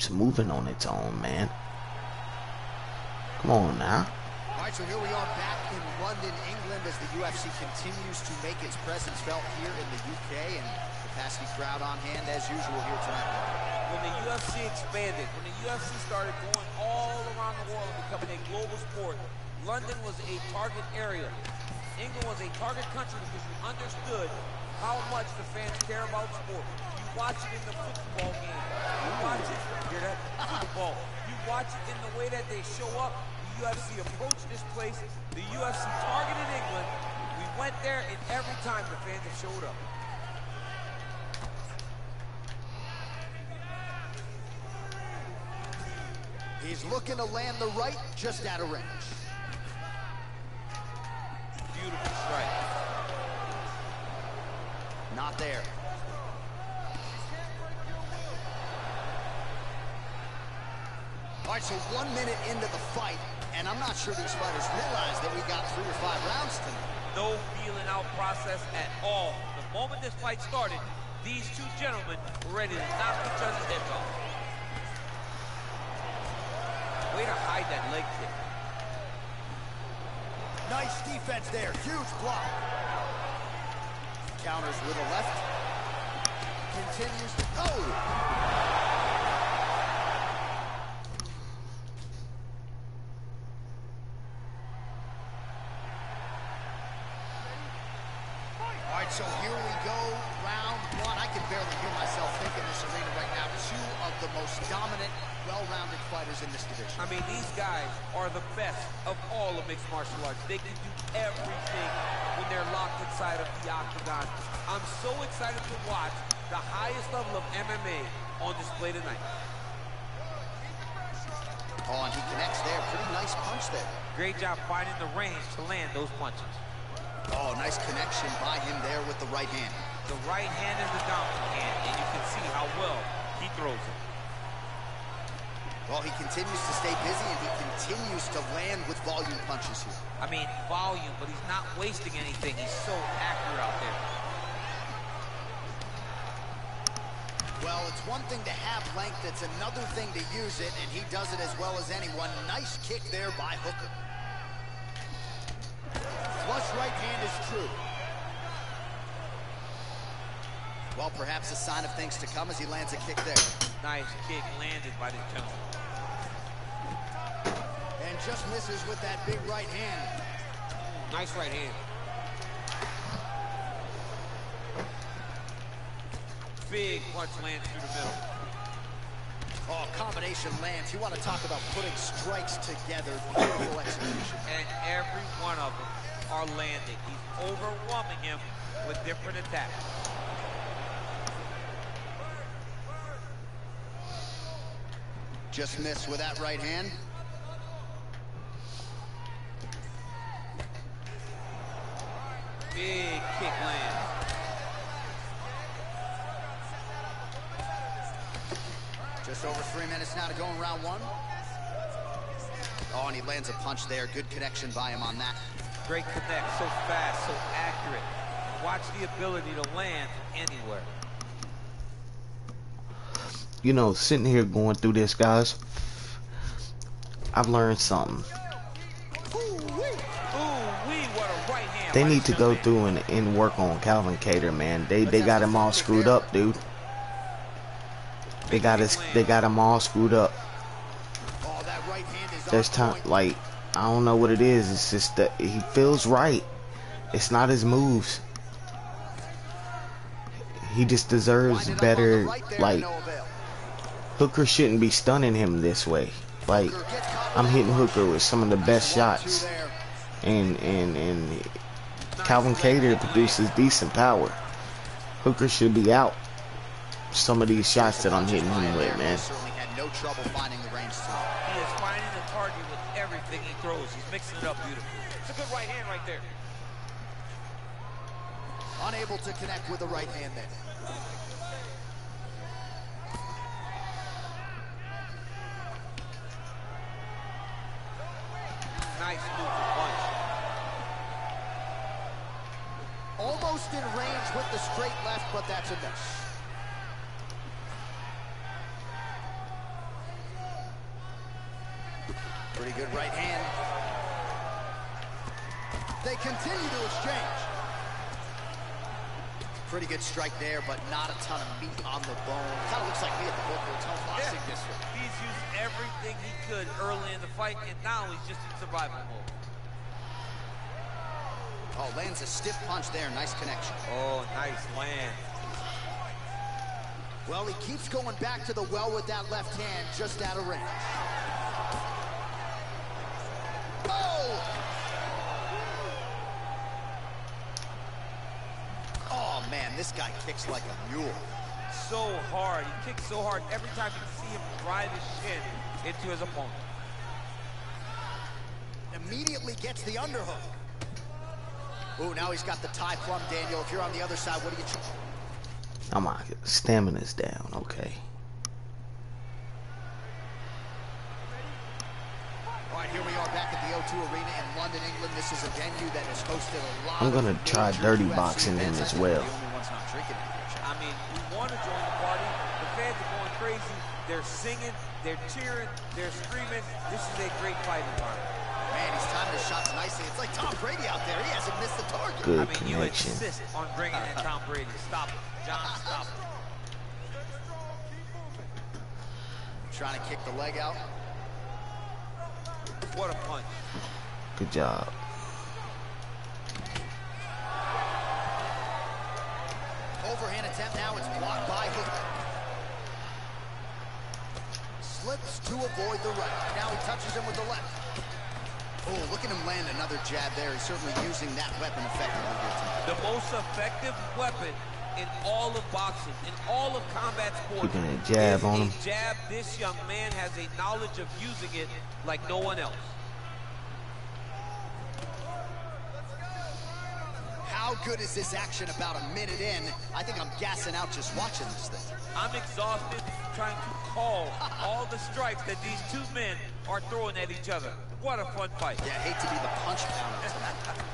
Keeps moving on its own, man. Come on now. All right, so here we are back in London, England, as the UFC continues to make its presence felt here in the UK, and capacity crowd on hand as usual here tonight. When the UFC expanded, when the UFC started going all around the world and becoming a global sport, London was a target area. England was a target country because you understood how much the fans care about sport. You watch it in the football game. You watch it, hear that? You watch it in the way that they show up. The UFC approached this place. The UFC targeted England. We went there, and every time the fans have showed up. He's looking to land the right just out of range. So one minute into the fight, and I'm not sure these fighters realize that we got three or five rounds tonight. No feeling out process at all. The moment this fight started, these two gentlemen were ready to knock each other's heads off. Way to hide that leg kick. Nice defense there. Huge block. Counters with a left. Continues to... Oh! I mean, these guys are the best of all of mixed martial arts. They can do everything when they're locked inside of the octagon. I'm so excited to watch the highest level of MMA on display tonight. Oh, and he connects there. Pretty nice punch there. Great job finding the range to land those punches. Oh, nice connection by him there with the right hand. The right hand is the dominant hand, and you can see how well he throws it. Well, he continues to stay busy, and he continues to land with volume punches here. I mean, volume, but he's not wasting anything. He's so accurate out there. Well, it's one thing to have length, it's another thing to use it, and he does it as well as anyone. Nice kick there by Hooker. Flush right hand is true. Well, perhaps a sign of things to come as he lands a kick there. Nice kick landed by the gentleman. And just misses with that big right hand. Nice right hand. Big punch lands through the middle. Oh, combination lands. You want to talk about putting strikes together. Beautiful execution. And every one of them are landing. He's overwhelming him with different attacks. Just missed with that right hand. Big kick lands. Just over three minutes now to go in round one. Oh, and he lands a punch there. Good connection by him on that. Great connect, so fast, so accurate. Watch the ability to land anywhere. You know, sitting here going through this, guys, I've learned something. They need to go through and, and work on Calvin Kattar, man. They they got him all screwed up, dude. They got us. They got him all screwed up. There's time, like I don't know what it is. It's just that he feels right. It's not his moves. He just deserves better. Like. Hooker shouldn't be stunning him this way. Like Hooker gets caught I'm hitting Hooker with some of the best shots, and and and Calvin Kattar produces decent power. Hooker should be out. Some of these shots that I'm hitting him with, man. No trouble finding the range tonight. He is finding the target with everything he throws. He's mixing it up beautifully. It's a good right hand right there. Unable to connect with the right hand there. Nice move to punch. Almost in range with the straight left, but that's a miss. Pretty good right hand. They continue to exchange. Pretty good strike there, but not a ton of meat on the bone. Kind of looks like me at the Boca Raton Boxing Yeah. District. He's used everything he could early in the fight, and now he's just in survival mode. Oh, lands a stiff punch there. Nice connection. Oh, nice land. Well, he keeps going back to the well with that left hand, just out of range. Kicks like a mule. So hard. He kicks so hard every time you see him drive his shin into his opponent. Immediately gets the underhook. Ooh, now he's got the Thai plum, Daniel. If you're on the other side, what do you... Ch- I'm on. Stamina's down. Okay. All right, here we are back at the O2 Arena in London, England. This is a venue that has hosted a lot I'm gonna of try dirty UFC boxing in as well. Are crazy. They're singing, they're cheering, they're screaming. This is a great fight environment. Man, he's timing his shots nicely. It's like Tom Brady out there. He hasn't missed the target. Good I mean, you connection. insist on bringing in Tom Brady. Stop it. John, stop it. Trying to kick the leg out. What a punch. Good job. overhand attempt now. It's blocked by Hook. Slips to avoid the right. Now he touches him with the left. Oh, look at him land another jab there. He's certainly using that weapon effectively here tonight. The most effective weapon in all of boxing, in all of combat sports, Keeping a jab on him. jab. This young man has a knowledge of using it like no one else. How good is this action about a minute in? I think I'm gassing out just watching this thing. I'm exhausted trying to call all the strikes that these two men are throwing at each other. What a fun fight. Yeah, I hate to be the punch tonight.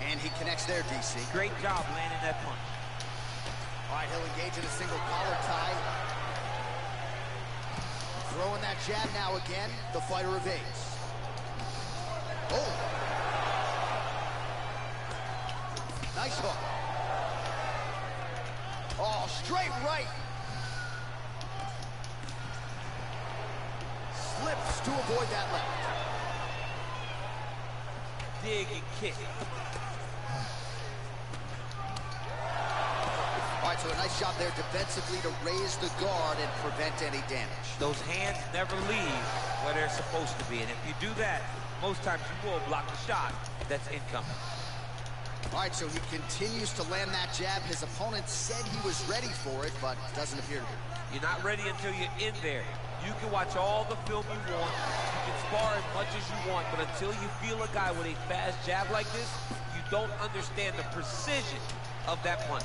And he connects there, DC. Great job landing that punch. All right, he'll engage in a single collar tie. Throwing that jab now again. The fighter evades. Oh. Nice hook. Oh, straight right. Slips to avoid that left. Dig and kick. All right, so a nice job there defensively to raise the guard and prevent any damage. Those hands never leave where they're supposed to be. And if you do that, most times you will block the shot that's incoming. All right, so he continues to land that jab. His opponent said he was ready for it, but doesn't appear to be. You're not ready until you're in there. You can watch all the film you want. You can spar as much as you want, but until you feel a guy with a fast jab like this, you don't understand the precision of that punch.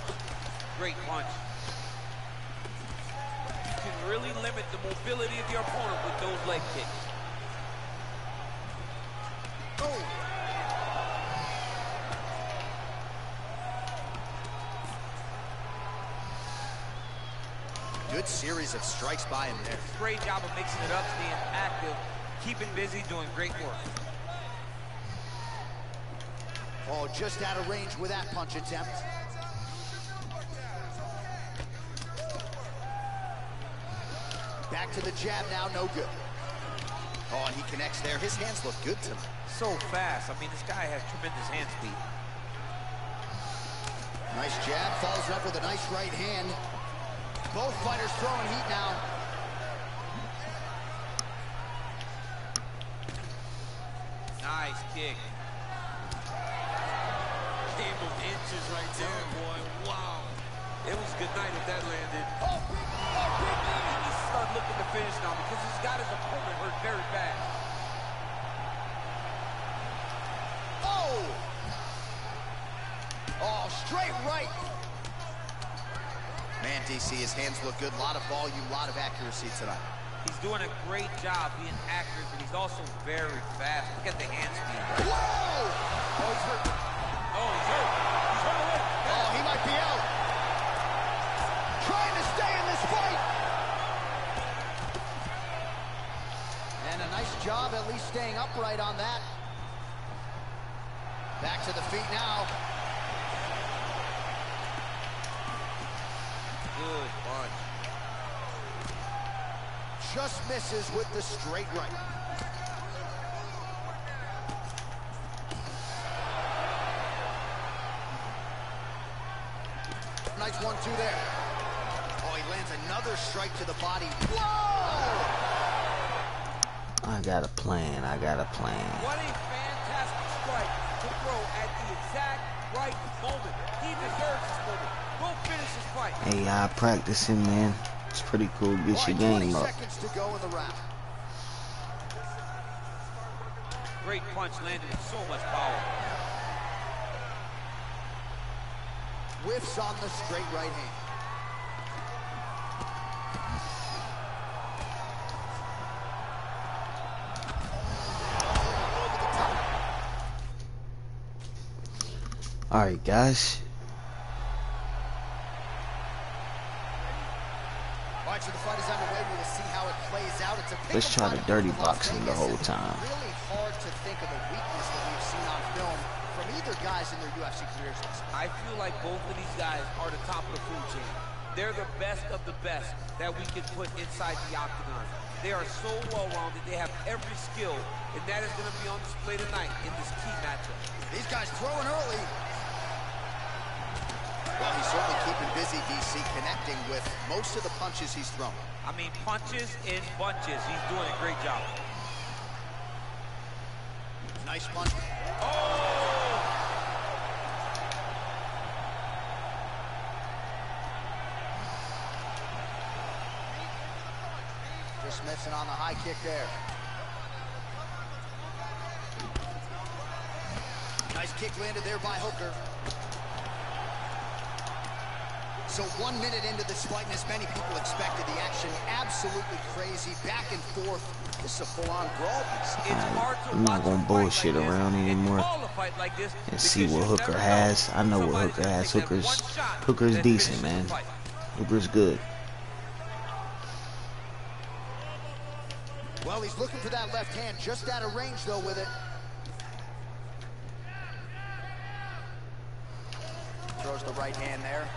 Great punch. You can really limit the mobility of your opponent with those leg kicks. Oh! Good series of strikes by him there. Great job of mixing it up, staying active, keeping busy, doing great work. Oh, just out of range with that punch attempt. Back to the jab now, no good. Oh, and he connects there. His hands look good to tonight. So fast. I mean, this guy has tremendous hand speed. Nice jab, follows up with a nice right hand. Both fighters throwing heat now. Nice kick. Game of inches right there, oh, boy. Wow. It was good night if that landed. Oh, big, oh, big He knee. needs to start looking to finish now because he's got his opponent hurt very bad. Oh! Oh, straight right. Man, DC, his hands look good. A lot of volume, a lot of accuracy tonight. He's doing a great job being accurate, but he's also very fast. Look at the hand speed. Whoa! Oh, he's hurt. Oh, he's hurt. He's hurt away. Oh, he might be out. Trying to stay in this fight. And a nice job at least staying upright on that. Back to the feet now. Good punch. Just misses with the straight right. Nice one-two there. Oh, he lands another strike to the body. Whoa! I got a plan. I got a plan. What a fantastic strike to throw at the exact right moment. He deserves this moment. Go finish this fight. Hey, I practicing, man. It's pretty cool. Get your game up. seconds to go in the round. Great punch landed with so much power. Whiffs on the straight right hand. All right, guys. All right, so the fight is underway. We'll see how it plays out. It's a Let's try to fight dirty in Las box him the whole time. Hard to think of a weakness that we've seen on film from either guys in their UFC careers. I feel like both of these guys are the top of the food chain. They're the best of the best that we can put inside the octagon. They are so well-rounded. They have every skill, and that is going to be on display tonight in this key matchup. These guys throwing early. Well, he's certainly keeping busy, DC, connecting with most of the punches he's thrown. I mean, punches in bunches. He's doing a great job. Nice punch. Oh! Just missing on the high kick there. Nice kick landed there by Hooker. So one minute into this fight, and as many people expected, the action absolutely crazy, back and forth. This is a full-on brawl. It's hard to I'm not gonna bullshit like around and anymore call a fight like this and see what Hooker has. I know what Hooker has. Hooker's Hooker's decent, man. Hooker's good. Well, he's looking for that left hand, just out of range, though, with it. Throws the right hand there.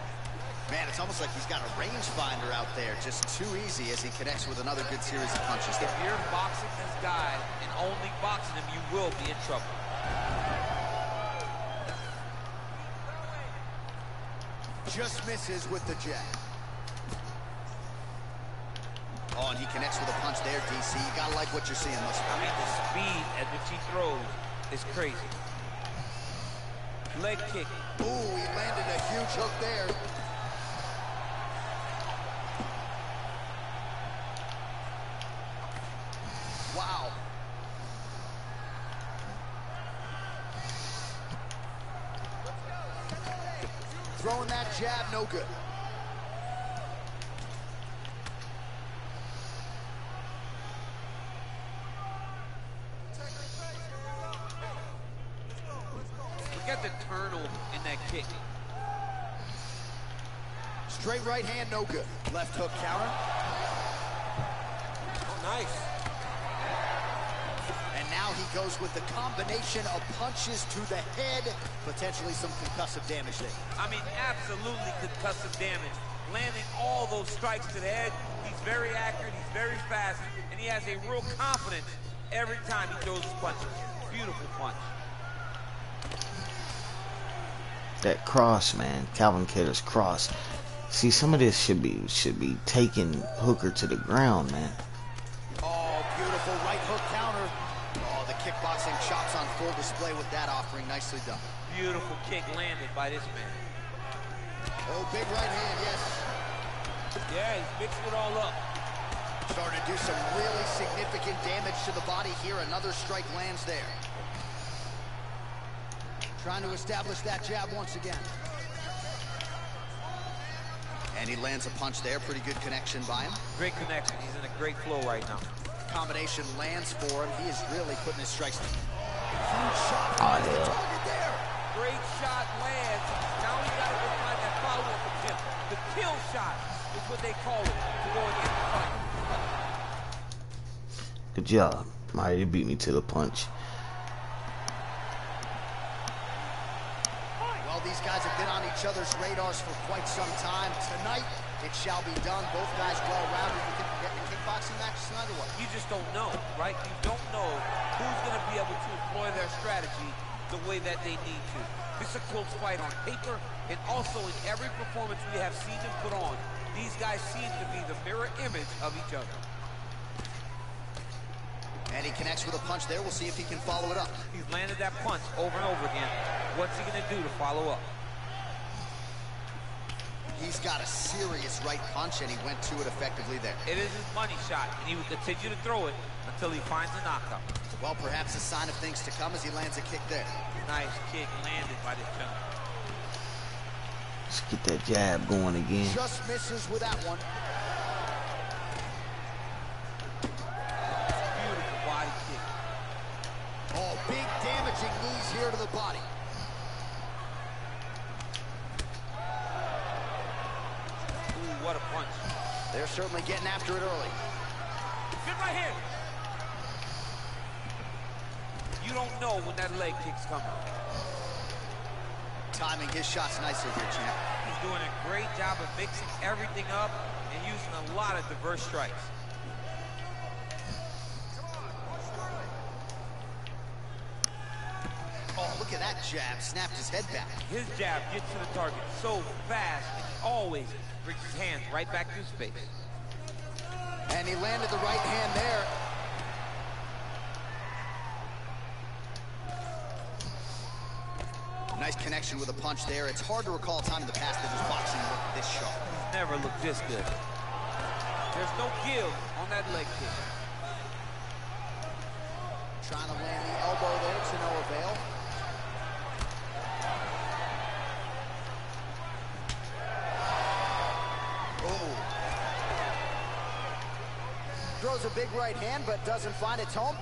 Man, it's almost like he's got a rangefinder out there. Just too easy as he connects with another good series of punches. If you're boxing this guy and only boxing him, you will be in trouble. Just misses with the jab. Oh, and he connects with a punch there, DC. You gotta like what you're seeing this I mean, the speed at which he throws is crazy. Leg kick. Ooh, he landed a huge hook there. Wow. Throwing that jab, no good. Look at the turtle in that kick. Straight right hand, no good. Left hook counter. Goes with the combination of punches to the head, potentially some concussive damage there. I mean, absolutely concussive damage. Landing all those strikes to the head. He's very accurate, he's very fast, and he has a real confidence every time he throws his punches. Beautiful punch. That cross, man. Calvin Kattar's cross. See, some of this should be should be taking Hooker to the ground, man. Oh, beautiful right hook counter. Kickboxing chops on full display with that offering. Nicely done. Beautiful kick landed by this man. Oh, big right hand, yes. Yeah, he's mixing it all up. Starting to do some really significant damage to the body here. Another strike lands there. Trying to establish that jab once again. And he lands a punch there. Pretty good connection by him. Great connection. He's in a great flow right now. Combination lands for him. He is really putting his strikes. Huge shot. Oh, finds the hell. target there. Great shot lands. Now he's got to go find that follow-up attempt. The kill shot is what they call it to go and the fight. Good job. Marty beat me to the punch. Well, these guys have been on each other's radars for quite some time. Tonight, it shall be done. Both guys well-rounded. We get the kickboxing match another what? You just don't know, right? You don't know who's going to be able to employ their strategy the way that they need to. This is a close fight on paper, and also in every performance we have seen them put on, these guys seem to be the mirror image of each other. And he connects with a punch there. We'll see if he can follow it up. He's landed that punch over and over again. What's he going to do to follow up? He's got a serious right punch, and he went to it effectively there. It is his money shot, and he will continue to throw it until he finds a knockout. Well, perhaps a sign of things to come as he lands a kick there. Nice kick landed by this gentleman. Let's get that jab going again. Just misses with that one. Certainly getting after it early. Fit right here. You don't know when that leg kick's coming. Timing his shots nicely here, champ. He's doing a great job of mixing everything up and using a lot of diverse strikes. Oh, look at that jab. Snapped his head back. His jab gets to the target so fast, and always brings his hands right back to space. And he landed the right hand there. Nice connection with a punch there. It's hard to recall a time in the past that his boxing looked this sharp. Never looked this good. There's no give on that leg kick. Trying to land the elbow there to no avail. Oh. Throws a big right hand, but doesn't find its home.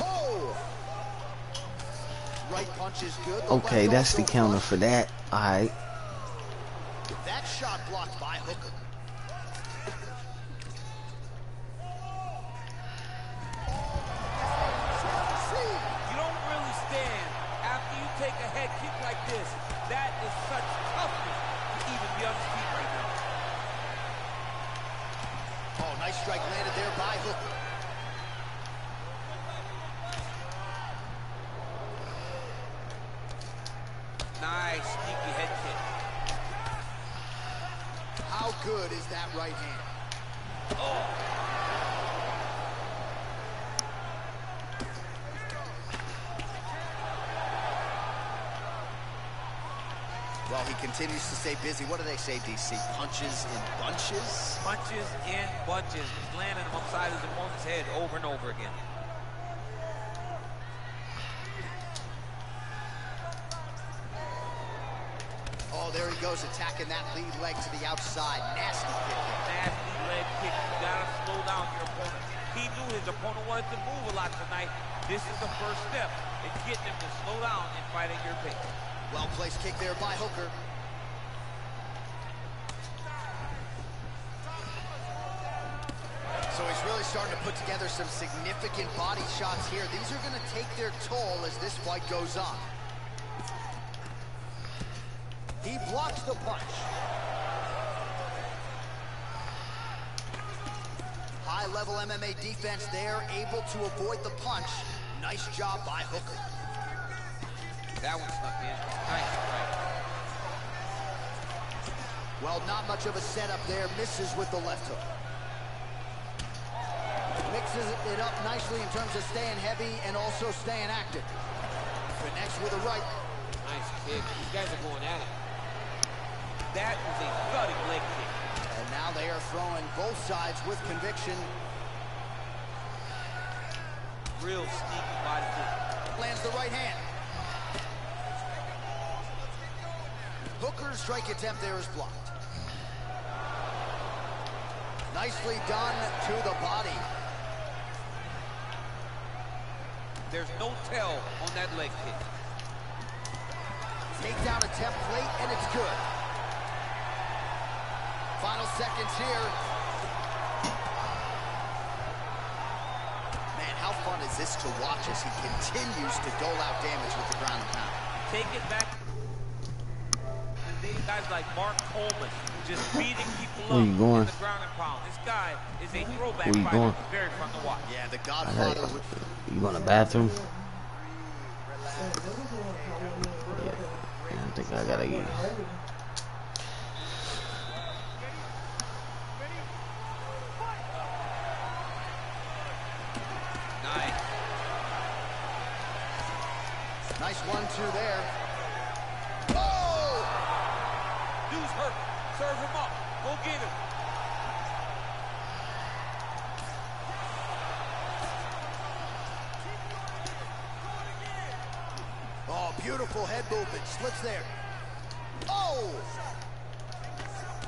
Oh! Right punch is good. Okay, that's the counter for that. Alright. That shot blocked by Hooker. Continues to stay busy. What do they say, DC? Punches in bunches? Punches in bunches. He's landing them upside his opponent's head over and over again. Oh, there he goes, attacking that lead leg to the outside. Nasty kick. Nasty leg kick. You gotta slow down your opponent. He knew his opponent wanted to move a lot tonight. This is the first step in getting him to slow down and fight at your pace. Well-placed kick there by Hooker. So he's really starting to put together some significant body shots here. These are going to take their toll as this fight goes on. He blocks the punch. High-level MMA defense there, able to avoid the punch. Nice job by Hooker. That one snuck in. Nice. Well, not much of a setup there. Misses with the left hook. Mixes it up nicely in terms of staying heavy and also staying active. Connects with a right. Nice kick. These guys are going at it. That was a gutting leg kick. And now they are throwing both sides with conviction. Real sneaky body kick. Lands the right hand. Hooker's strike attempt there is blocked. Nicely done to the body. There's no tell on that leg kick. Takedown attempt late, and it's good. Final seconds here. Man, how fun is this to watch as he continues to dole out damage with the ground and pound? Take it back. Guys like Mark Coleman just beating people Where up you going? in the ground and pound. This guy is a throwback Where you fighter. going? Very fun to watch. Yeah, the Godfather gotta, would you going to the bathroom? So those are gonna come in here. Yeah, I think I gotta get. Slips there. Oh!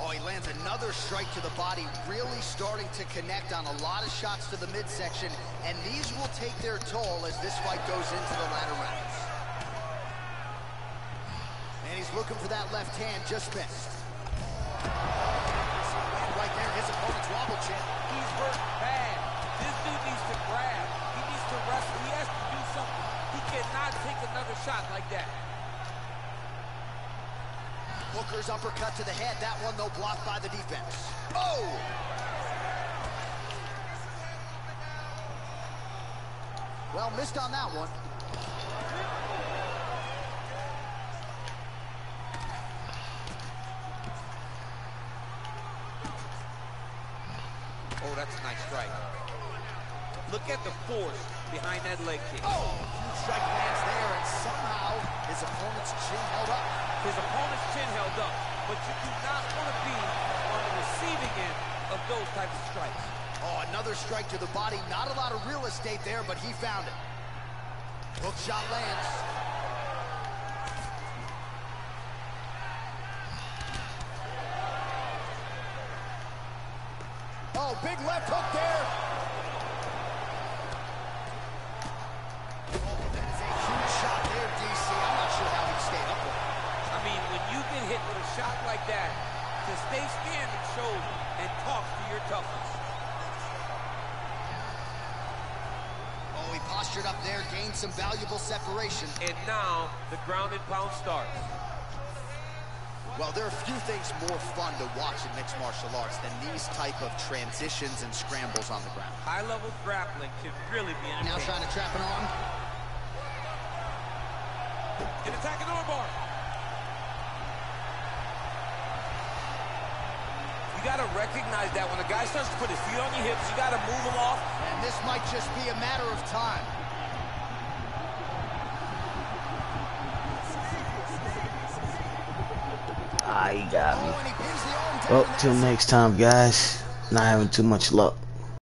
Oh, he lands another strike to the body, really starting to connect on a lot of shots to the midsection, and these will take their toll as this fight goes into the latter rounds. And he's looking for that left hand, just missed. Right there, his opponent's wobble chin. He's hurt bad. This dude needs to grab. He needs to wrestle. He has to do something. He cannot take another shot like that. Hooker's uppercut to the head. That one, though, blocked by the defense. Oh! Well, missed on that one. Oh, that's a nice strike. Look at the force behind that leg kick. Oh, huge strike lands there, and somehow his opponent's chin held up. His opponent's chin held up, but you do not want to be on the receiving end of those types of strikes. Oh, another strike to the body. Not a lot of real estate there, but he found it. Hook shot lands. Pound starts. Well, there are a few things more fun to watch in mixed martial arts than these type of transitions and scrambles on the ground. High-level grappling can really be Now trying to trap an arm. An attacking armbar. You got to recognize that when a guy starts to put his feet on your hips, you got to move him off. And this might just be a matter of time. He got me. Well, till next time, guys. Not having too much luck.